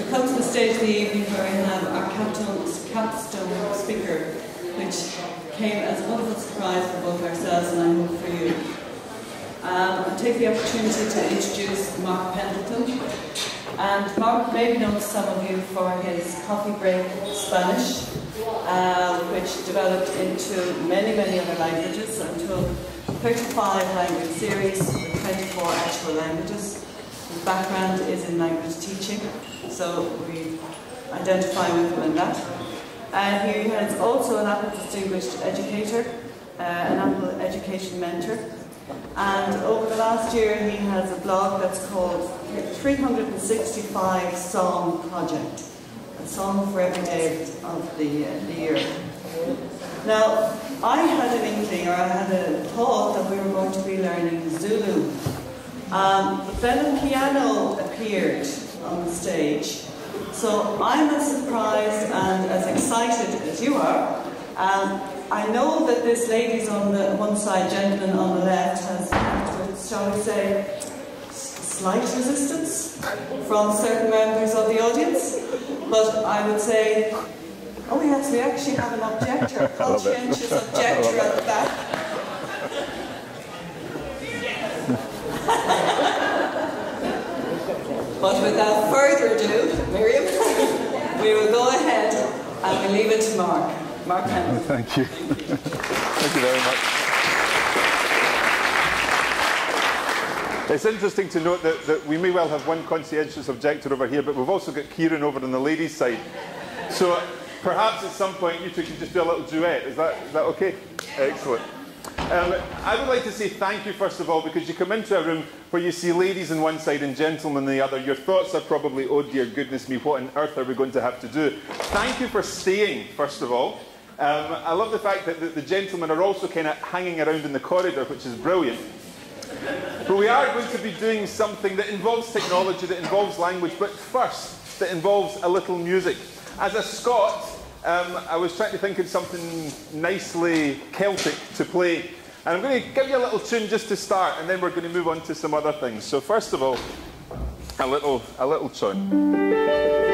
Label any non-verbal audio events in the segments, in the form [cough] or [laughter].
We come to the stage of the evening where we have our capstone, capstone speaker, which came as a wonderful surprise for both ourselves and I hope for you. Um, I take the opportunity to introduce Mark Pentleton. And Mark may be known to some of you for his coffee break Spanish, uh, which developed into many, many other languages until 35 language series with 24 actual languages. His background is in language teaching, so we identify with him in that. And he is also an Apple Distinguished Educator, uh, an Apple Education Mentor, and over the last year, he has a blog that's called 365 Song Project, a song for every day of the, uh, the year. Now, I had an inkling, or I had a thought that we were going to be learning Zulu. Um, but then a piano appeared on the stage. So I'm as surprised and as excited as you are. Um, I know that this lady's on the one side, gentleman on the left, has shall we say, slight resistance from certain members of the audience. But I would say, oh yes, we actually have an objector, [laughs] a conscientious objector at the back. But without further ado, Miriam, we will go ahead and we leave it to Mark. Mark Henry. Oh, thank you. Thank you very much. It's interesting to note that, that we may well have one conscientious objector over here, but we've also got Kieran over on the ladies' side. So perhaps at some point you two can just do a little duet. Is that, is that okay? Excellent. Um, I would like to say thank you, first of all, because you come into a room where you see ladies on one side and gentlemen on the other. Your thoughts are probably, oh dear goodness me, what on earth are we going to have to do? Thank you for staying, first of all. Um, I love the fact that the, the gentlemen are also kind of hanging around in the corridor, which is brilliant. But we are going to be doing something that involves technology, that involves language, but first, that involves a little music. As a Scot, um, I was trying to think of something nicely Celtic to play. And I'm going to give you a little tune just to start, and then we're going to move on to some other things. So first of all, a little, a little tune.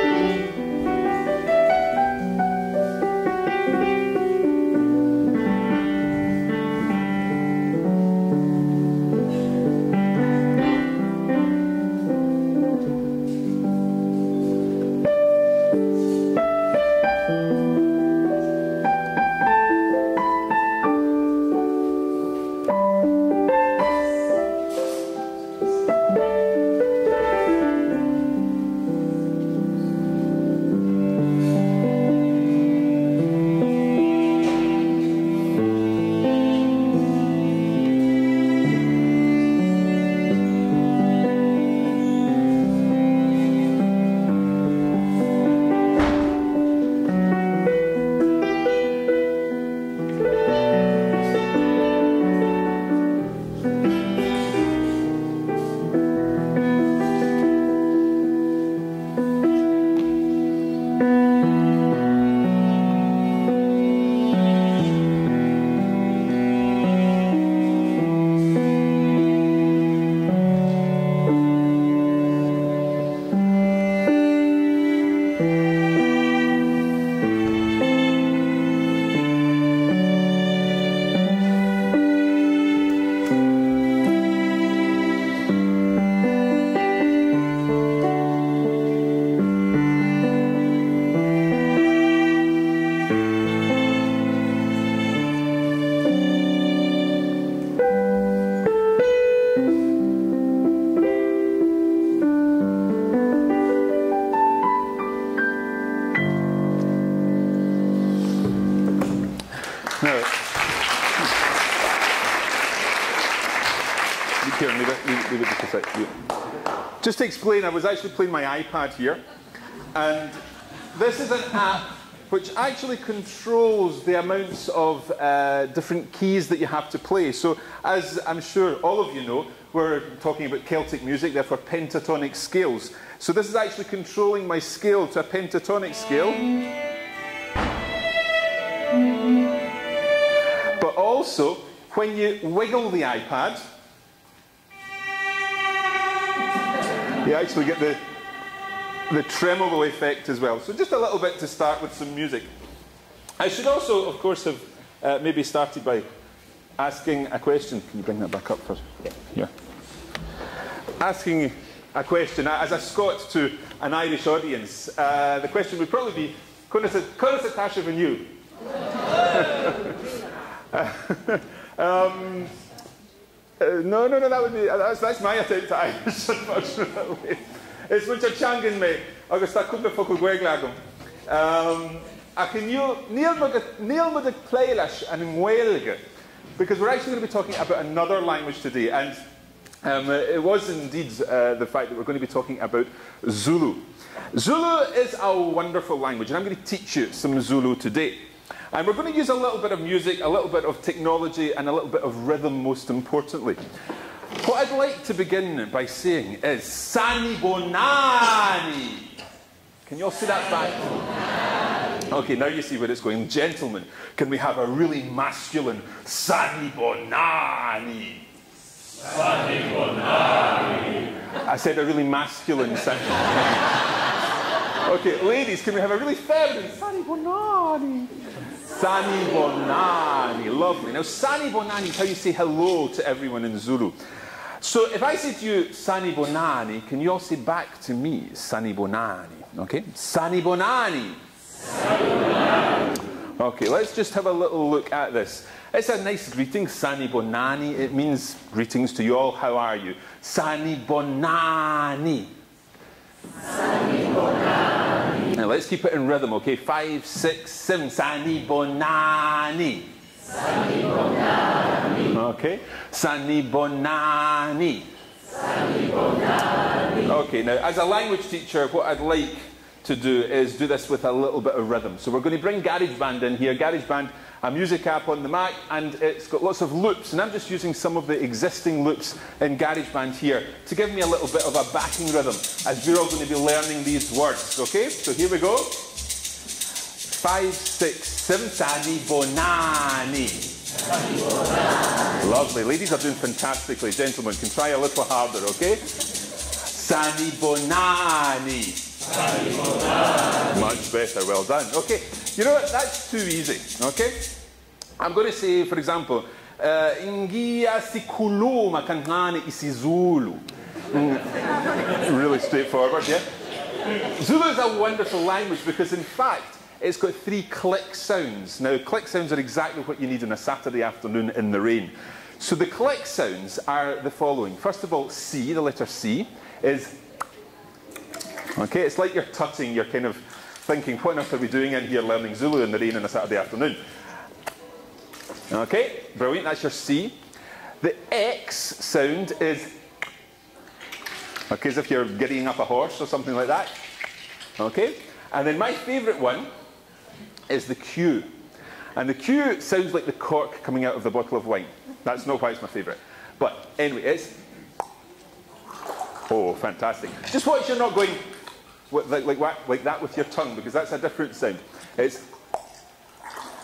Just to explain, I was actually playing my iPad here, and this is an app which actually controls the amounts of uh, different keys that you have to play. So, as I'm sure all of you know, we're talking about Celtic music, therefore pentatonic scales. So, this is actually controlling my scale to a pentatonic scale. But also, when you wiggle the iPad, you actually get the the tremolo effect as well. So just a little bit to start with some music. I should also, of course, have uh, maybe started by asking a question. Can you bring that back up for here? Asking a question as a Scot to an Irish audience. Uh, the question would probably be, Conas Tasha you? [laughs] um, uh, no, no, no, that would be, uh, that's, that's my attempt at Irish, [laughs] unfortunately. It's mucho changan me, agus tá cúpla focail gweigla Um, a can you, níl mu a pléiles an nghilge, because we're actually going to be talking about another language today, and um, it was indeed uh, the fact that we're going to be talking about Zulu. Zulu is a wonderful language, and I'm going to teach you some Zulu today. And we're going to use a little bit of music, a little bit of technology, and a little bit of rhythm, most importantly. What I'd like to begin by saying is Sani Bonani. Can you all see that back? Okay, now you see where it's going. Gentlemen, can we have a really masculine Sani Bonani? Sani Bonani. I said a really masculine Sani [laughs] Okay, ladies, can we have a really feminine Sani Bonani? Sani Bonani, lovely. Now, Sani Bonani is how you say hello to everyone in Zulu. So if I say to you, Sani Bonani, can you all say back to me, Sani Bonani? Okay? Sani Bonani. Sani Bonani. Okay, let's just have a little look at this. It's a nice greeting, Sani Bonani. It means greetings to you all. How are you? Sani Bonani. Sani let's keep it in rhythm, okay? Five, six, seven. Sani Bonani. Sani Bonani. Okay. Sani Bonani. Sani Bonani. Okay, now as a language teacher, what I'd like to do is do this with a little bit of rhythm. So we're going to bring GarageBand in here. GarageBand, a music app on the Mac, and it's got lots of loops. And I'm just using some of the existing loops in GarageBand here to give me a little bit of a backing rhythm as we're all going to be learning these words. Okay, so here we go. Five, six, seven, Sani Bonani. Lovely. Ladies are doing fantastically. Gentlemen, can try a little harder, okay? Sani Bonani. Much better, well done. Okay, you know what, that's too easy, okay? I'm going to say, for example, uh, Ingia sikuluma kankane isizulu. Mm. Really straightforward, yeah? Zulu is a wonderful language because, in fact, it's got three click sounds. Now, click sounds are exactly what you need on a Saturday afternoon in the rain. So the click sounds are the following. First of all, C, the letter C, is Okay, it's like you're tutting, you're kind of thinking, what on earth are we doing in here learning Zulu in the rain on a Saturday afternoon? Okay, brilliant, that's your C. The X sound is, okay, as if you're giddying up a horse or something like that. Okay, and then my favourite one is the Q. And the Q sounds like the cork coming out of the bottle of wine. That's not why it's my favourite. But anyway, it's, oh, fantastic. Just watch you're not going, like, like, like that with your tongue, because that's a different sound. It's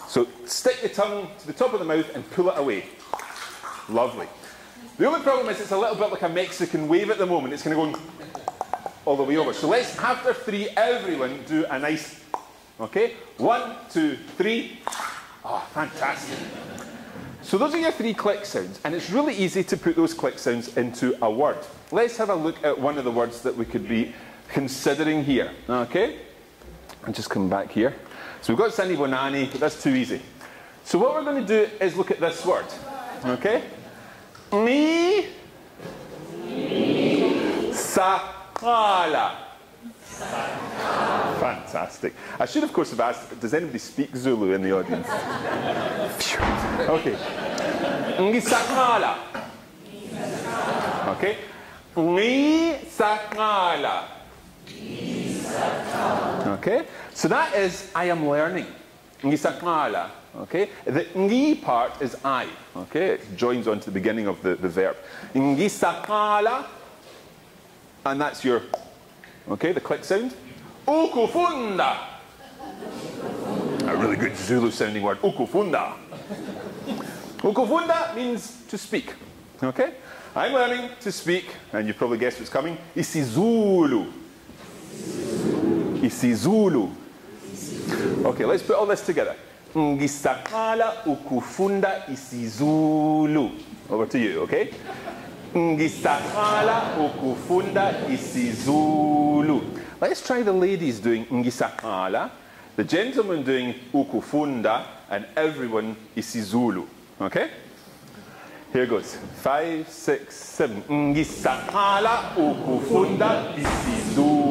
so stick your tongue to the top of the mouth and pull it away. Lovely. The only problem is it's a little bit like a Mexican wave at the moment. It's going to go [laughs] all the way over. So let's, have after three, everyone do a nice, okay? One, two, three. Oh, fantastic. So those are your three click sounds, and it's really easy to put those click sounds into a word. Let's have a look at one of the words that we could be considering here. Okay? And just come back here. So we've got Sani Bonani, but that's too easy. So what we're going to do is look at this word. Okay? Me. Sakala. Fantastic. I should, of course, have asked, does anybody speak Zulu in the audience? okay. Ngisaqala. Okay. Ngisaqala. Okay? So that is I am learning. Okay? The ngi part is I. Okay? It joins onto the beginning of the, the verb. Ngisaqala. And that's your, okay, the click sound. Ukufunda. A really good Zulu sounding word. Ukufunda. Ukufunda means to speak. Okay? I'm learning to speak, and you probably guessed what's coming. Isizulu. isiZulu. Okay, let's put all this together. Ngisaqala ukufunda isiZulu. Over to you, okay? Ngisaqala ukufunda isiZulu. Let's try the ladies doing ngisaqala, the gentlemen doing ukufunda, and everyone isiZulu. Okay? Here goes. Five, six, seven. Ngisaqala ukufunda isiZulu.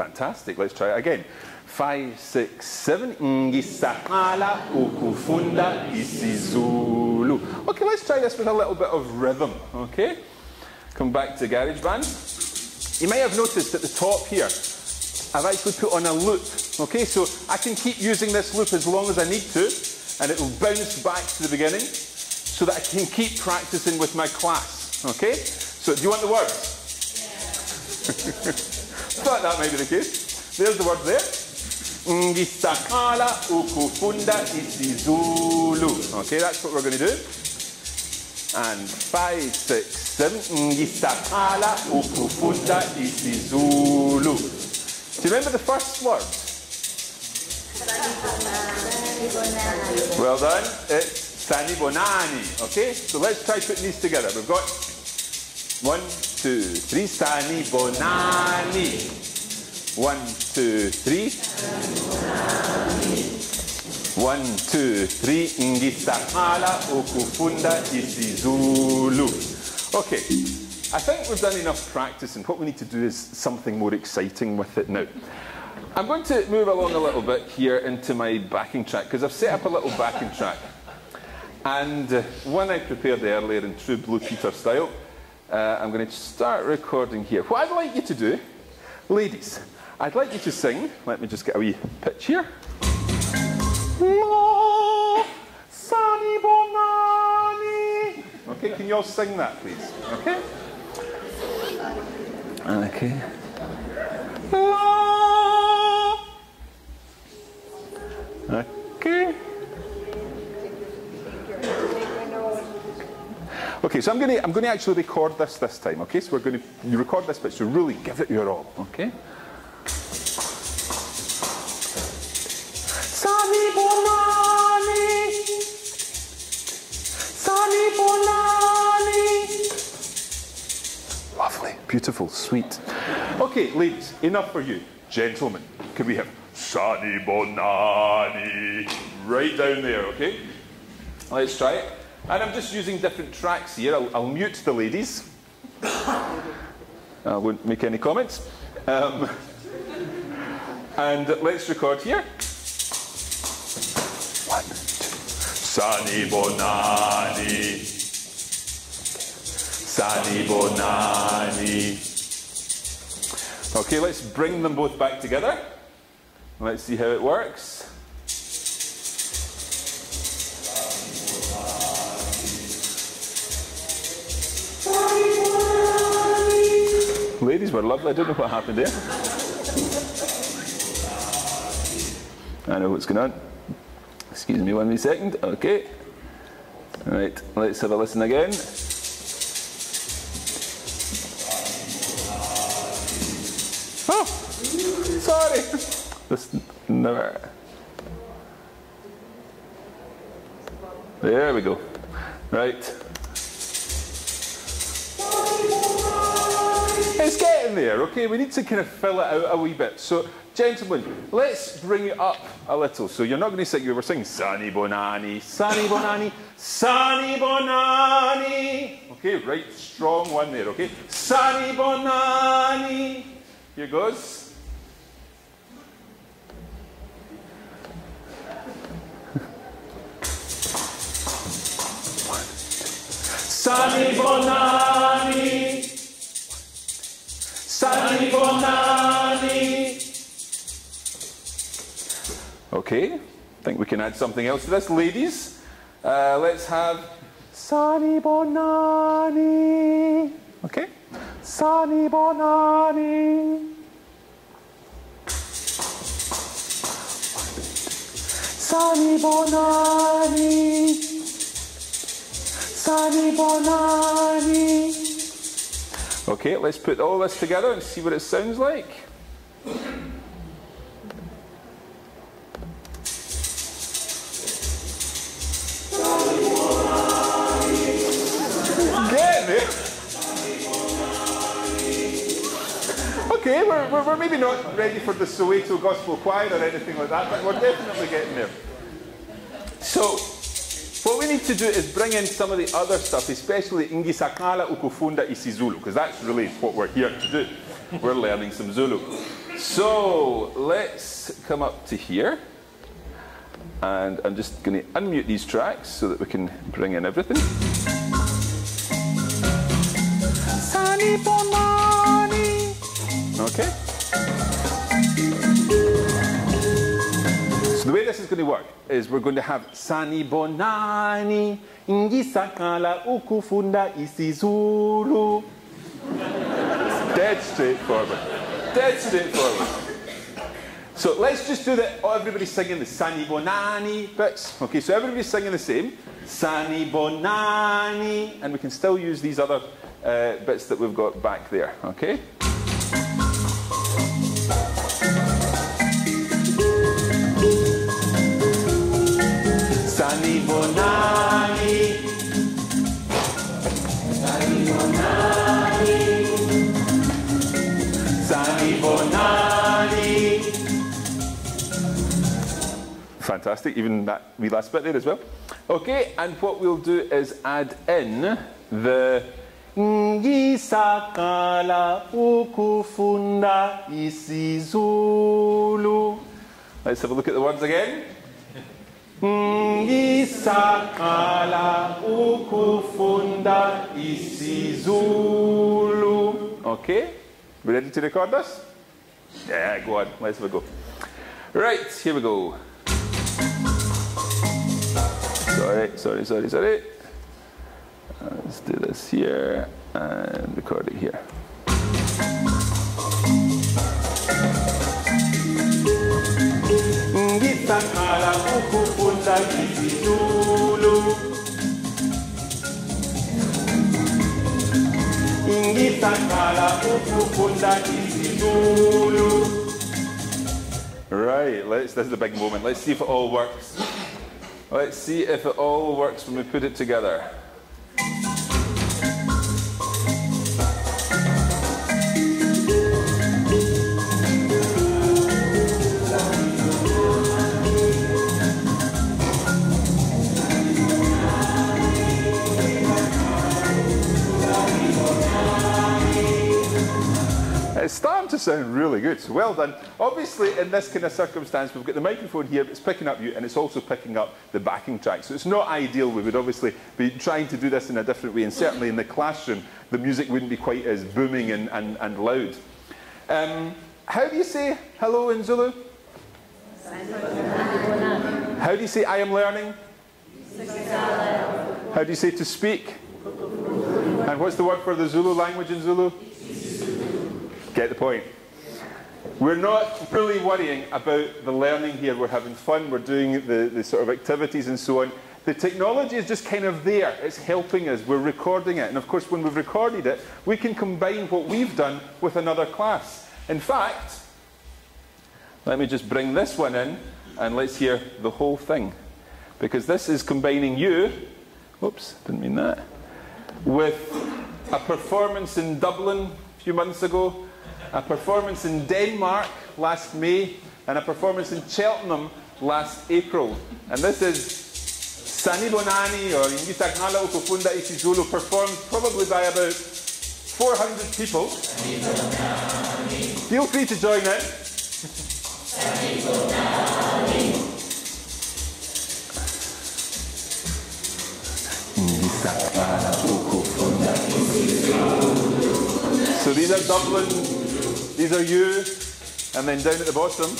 Fantastic. Let's try it again. Five, six, seven. Ngisaqala ukufunda isiZulu. Okay, let's try this with a little bit of rhythm. Okay? Come back to GarageBand. You may have noticed at the top here, I've actually put on a loop. Okay, so I can keep using this loop as long as I need to, and it will bounce back to the beginning so that I can keep practicing with my class. Okay? So, do you want the words? [laughs] Thought that might be the case. There's the words there. Ngisaqala ukufunda isiZulu. Okay, that's what we're going to do. And five, six, seven. Ngisaqala ukufunda isiZulu. Do you remember the first word? Well done. It's Sani Bonani. Okay, so let's try putting these together. We've got one, two, three. Sani Bonani. One, two, three. One, two, three. Ngisaqala ukufunda isiZulu. Okay, I think we've done enough practice, and what we need to do is something more exciting with it now. I'm going to move along a little bit here into my backing track because I've set up a little backing track. And uh, I prepared earlier in true Blue Peter style. Uh, I'm going to start recording here. What I'd like you to do, ladies, I'd like you to sing. Let me just get a wee pitch here. Okay, can you all sing that, please? Okay? Okay. Okay. Okay, so I'm going to I'm going to actually record this this time. Okay, so we're going to you record this bit, so really give it your all. Okay. Sani Bonani. Sani Bonani. Lovely, beautiful, sweet. Okay, ladies, enough for you. Gentlemen, can we have Sani Bonani right down there, okay? Let's try it. And I'm just using different tracks here. I'll, I'll mute the ladies. I won't make any comments. Um, and let's record here. One, two. Sani Bonani. Sani Bonani. Okay, let's bring them both back together. Let's see how it works. Were lovely. I don't know what happened there. I know what's going on. Excuse me one wee second. Okay. Right, let's have a listen again. Oh, sorry. [laughs] This never. There we go. Right. It's getting there, okay? We need to kind of fill it out a wee bit. So, gentlemen, let's bring it up a little. So, you're not going to sing, you were singing Sani Bonani, Sani Bonani, Sani Bonani. Okay, right, strong one there, okay? Sani Bonani. Here goes. [laughs] Sani Bonani. Okay, I think we can add something else to this. Ladies, uh, let's have Sani Bonani. Okay? Sani Bonani. Sani Bonani. Sani Bonani. Okay, let's put all this together and see what it sounds like. Eh? okay, we're, we're, we're, maybe not ready for the Soweto Gospel Choir or anything like that, but we're definitely getting there. So, what we need to do is bring in some of the other stuff, especially Ingisakala, Ukufunda, Isizulu, because that's really what we're here to do. We're learning some Zulu. So, let's come up to here. And I'm just going to unmute these tracks so that we can bring in everything. Okay. This is going to work is we're going to have Sani Bonani, Ingisakala, Ukufunda, Isizulu. Dead straightforward. Dead straightforward. So let's just do that. Oh, everybody's singing the Sani Bonani bits. Okay, so everybody's singing the same. Sani Bonani. And we can still use these other uh, bits that we've got back there. Okay? Fantastic, even that wee last bit there as well. Okay, and what we'll do is add in the Ngisaqala ukufunda isiZulu. Let's have a look at the words again. Ngisaqala ukufunda isiZulu. Okay, we ready to record this? Yeah, go on, let's have a go. Right, here we go. Sorry, sorry, sorry, sorry. Uh, let's do this here and record it here. Right, let's, this is the big moment. Let's see if it all works. Let's see if it all works when we put it together. It's starting to sound really good, so well done. Obviously, in this kind of circumstance, we've got the microphone here, but it's picking up you, and it's also picking up the backing track. So it's not ideal. We would obviously be trying to do this in a different way, and certainly in the classroom, the music wouldn't be quite as booming and, and, and loud. Um, how do you say hello in Zulu? How do you say I am learning? How do you say to speak? And what's the word for the Zulu language in Zulu? Get the point. We're not really worrying about the learning here. We're having fun. We're doing the, the sort of activities and so on. The technology is just kind of there. It's helping us. We're recording it. And of course, when we've recorded it, we can combine what we've done with another class. In fact, let me just bring this one in and let's hear the whole thing. Because this is combining you, whoops, didn't mean that, with a performance in Dublin a few months ago, a performance in Denmark last May, and a performance in Cheltenham last April. And this is Sani Bonani or Ingisagnala Ukufunda Isizulu performed probably by about 400 people. Feel free to join in. So these are Dublin, these are you, and then down at the bottom,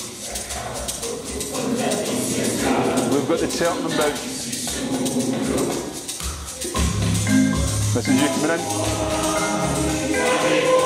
we've got the Cheltenham bounce. This is you coming in.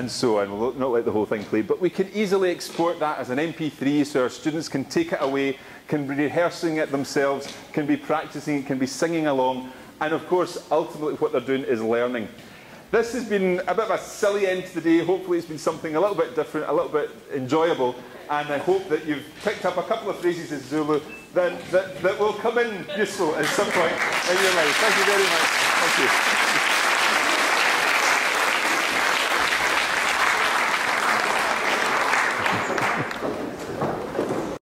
And so on. We'll not let the whole thing play, but we can easily export that as an MP3 so our students can take it away, can be rehearsing it themselves, can be practicing it, can be singing along, and of course, ultimately what they're doing is learning. This has been a bit of a silly end to the day. Hopefully it's been something a little bit different, a little bit enjoyable, and I hope that you've picked up a couple of phrases in Zulu that, that, that will come in useful at some point in your life. Thank you very much. Thank you.